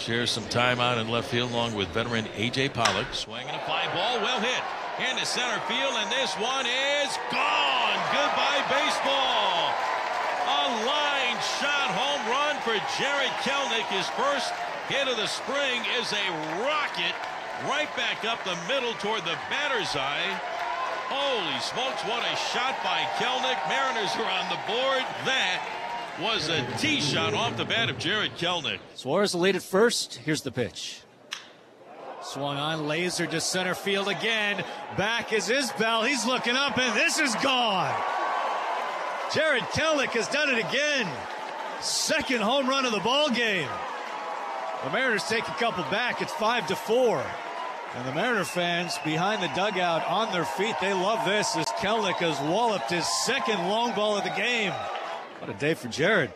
shares some time out in left field along with veteran A.J. Pollock. Swinging a fly ball, well hit. Into center field, and this one is gone. Goodbye, baseball. A line shot home run for Jarred Kelenic. His first hit of the spring is a rocket right back up the middle toward the batter's eye. Holy smokes, what a shot by Kelenic. Mariners are on the board. That was a tee shot off the bat of Jarred Kelenic. Suarez lead at first. Here's the pitch. Swung on, laser to center field again. Back is Isbell. He's looking up, and this is gone. Jarred Kelenic has done it again. Second home run of the ball game. The Mariners take a couple back. It's five to four. And the Mariner fans behind the dugout on their feet, they love this as Kelenic has walloped his second long ball of the game. What a day for Jarred.